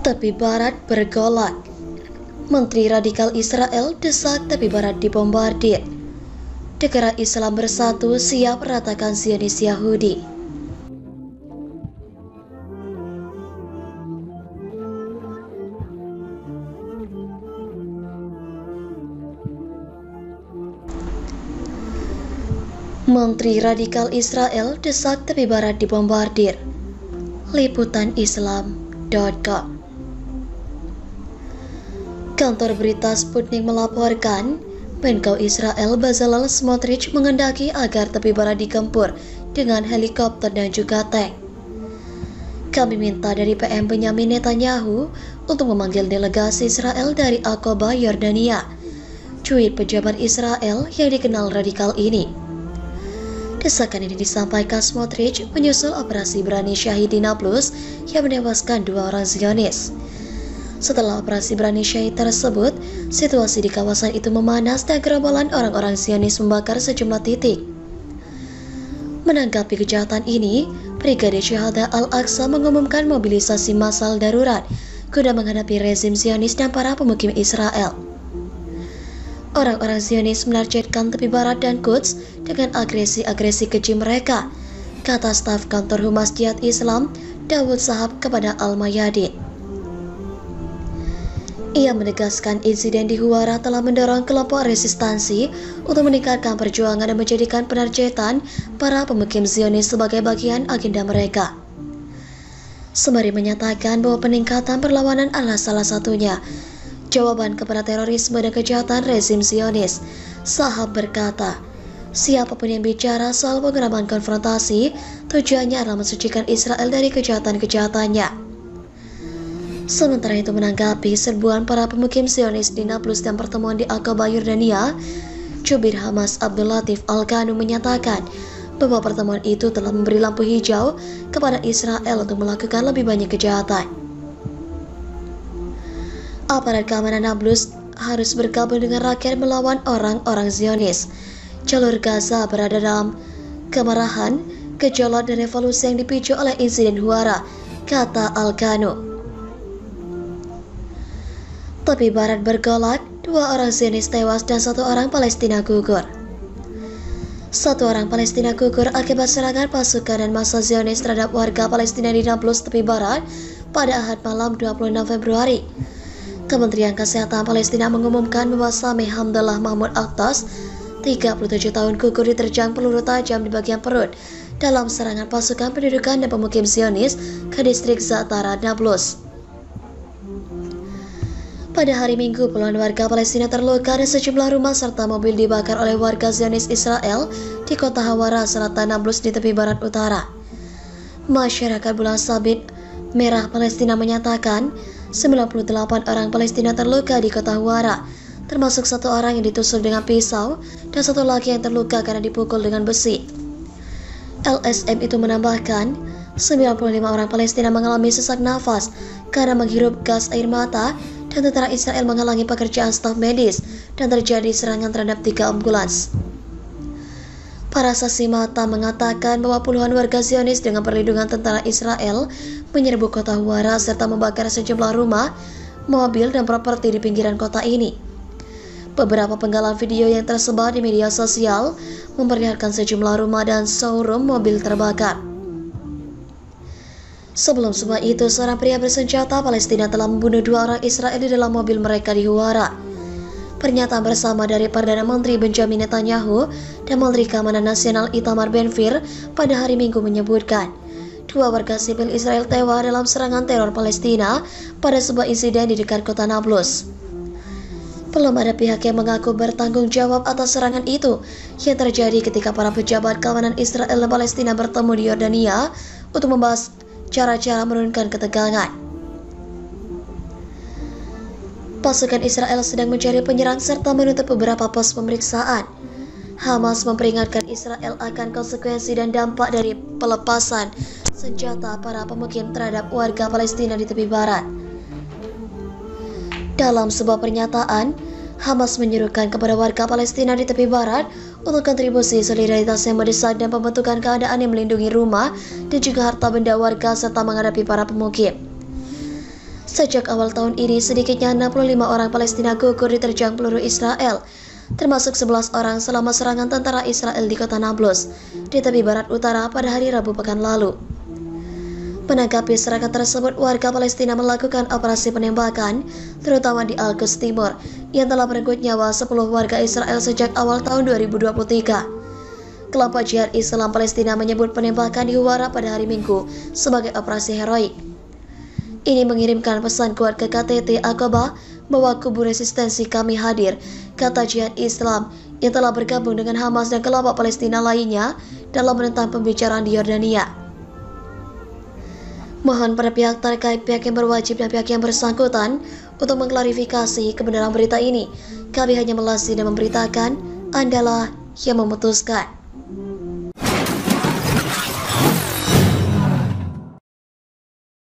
Tepi Barat bergolak. Menteri Radikal Israel desak tepi Barat dibombardir. Negara Islam bersatu siap ratakan Zionis Yahudi. Menteri Radikal Israel desak tepi barat dibombardir. Liputan Islam.com Kantor berita Sputnik melaporkan, Menko Israel Bezalel Smotrich mengendaki agar tepi barat digempur dengan helikopter dan juga tank. Kami minta dari PM Benyamin Netanyahu untuk memanggil delegasi Israel dari Aqaba, Yordania. Cuit pejabat Israel yang dikenal radikal ini. Desakan ini disampaikan Smotrich menyusul operasi Berani Syahid di Nablus yang menewaskan dua orang Zionis. Setelah operasi Berani Syahid tersebut, situasi di kawasan itu memanas dan gerombolan orang-orang Zionis membakar sejumlah titik. Menanggapi kejahatan ini, Brigadir Syahada Al-Aqsa mengumumkan mobilisasi massal darurat guna menghadapi rezim Zionis dan para pemukim Israel. Orang-orang Zionis menargetkan tepi barat dan Quds dengan agresi-agresi keji mereka, kata staf kantor Humas Jihad Islam Dawud Sahab kepada Al-Mayadin. Ia menegaskan insiden di Huara telah mendorong kelompok resistansi untuk meningkatkan perjuangan dan menjadikan penarjetan para pemukim Zionis sebagai bagian agenda mereka. Sembari menyatakan bahwa peningkatan perlawanan adalah salah satunya, jawaban kepada terorisme dan kejahatan rezim Zionis. Sahab berkata, siapa pun yang bicara soal pengeraman konfrontasi, tujuannya adalah mensucikan Israel dari kejahatan-kejahatannya. Sementara itu menanggapi serbuan para pemukim Zionis di Nablus dan pertemuan di Aqaba Yordania, Jubir Hamas Abdul Latif Al-Ghanu menyatakan bahwa pertemuan itu telah memberi lampu hijau kepada Israel untuk melakukan lebih banyak kejahatan aparat keamanan Nablus harus bergabung dengan rakyat melawan orang-orang Zionis. Jalur Gaza berada dalam kemarahan, gejolak dan revolusi yang dipicu oleh insiden Huara, kata Al-Ghanu. Tepi barat bergolak, dua orang Zionis tewas dan satu orang Palestina gugur. Satu orang Palestina gugur akibat serangan pasukan dan masa Zionis terhadap warga Palestina di Nablus tepi barat pada Ahad malam 26 Februari. Kementerian Kesehatan Palestina mengumumkan bahwa Sami Hamdallah Mahmud Aktas, 37 tahun gugur diterjang peluru tajam di bagian perut dalam serangan pasukan pendudukan dan pemukim Zionis ke distrik Zatara, Nablus. Pada hari Minggu, puluhan warga Palestina terluka dan sejumlah rumah serta mobil dibakar oleh warga Zionis Israel di kota Hawara, selatan Nablus di tepi barat utara. Masyarakat Bulan Sabit Merah Palestina menyatakan 98 orang Palestina terluka di kota Huara, termasuk satu orang yang ditusuk dengan pisau dan satu lagi yang terluka karena dipukul dengan besi. LSM itu menambahkan, 95 orang Palestina mengalami sesak nafas karena menghirup gas air mata dan tentara Israel menghalangi pekerjaan staf medis dan terjadi serangan terhadap tiga ambulans. Para saksi mata mengatakan bahwa puluhan warga Zionis dengan perlindungan tentara Israel menyerbu kota Huara serta membakar sejumlah rumah, mobil, dan properti di pinggiran kota ini. Beberapa penggalan video yang tersebar di media sosial memperlihatkan sejumlah rumah dan showroom mobil terbakar. Sebelum semua itu, seorang pria bersenjata Palestina telah membunuh dua orang Israel di dalam mobil mereka di Huara. Pernyataan bersama dari Perdana Menteri Benjamin Netanyahu dan Menteri Keamanan Nasional Itamar Ben-Gvir pada hari Minggu menyebutkan dua warga sipil Israel tewas dalam serangan teror Palestina pada sebuah insiden di dekat kota Nablus. Belum ada pihak yang mengaku bertanggung jawab atas serangan itu yang terjadi ketika para pejabat keamanan Israel dan Palestina bertemu di Yordania untuk membahas cara-cara menurunkan ketegangan. Pasukan Israel sedang mencari penyerang serta menutup beberapa pos pemeriksaan. Hamas memperingatkan Israel akan konsekuensi dan dampak dari pelepasan senjata para pemukim terhadap warga Palestina di tepi barat. Dalam sebuah pernyataan, Hamas menyuruhkan kepada warga Palestina di tepi barat untuk kontribusi solidaritas yang mendesak dan pembentukan keadaan yang melindungi rumah dan juga harta benda warga serta menghadapi para pemukim. Sejak awal tahun ini, sedikitnya 65 orang Palestina gugur diterjang peluru Israel, termasuk 11 orang selama serangan tentara Israel di kota Nablus, di tepi barat utara pada hari Rabu pekan lalu. Menanggapi serangan tersebut, warga Palestina melakukan operasi penembakan, terutama di Al-Quds Timur, yang telah merenggut nyawa 10 warga Israel sejak awal tahun 2023. Kelompok Jihad Islam Palestina menyebut penembakan di Huwara pada hari Minggu sebagai operasi heroik. Ini mengirimkan pesan kuat ke KTT Aqaba bahwa kubu resistensi kami hadir, kata jihad Islam yang telah bergabung dengan Hamas dan kelompok Palestina lainnya dalam menentang pembicaraan di Yordania. Mohon para pihak terkait pihak yang berwajib dan pihak yang bersangkutan untuk mengklarifikasi kebenaran berita ini. Kami hanya melasi dan memberitakan, Andalah yang memutuskan.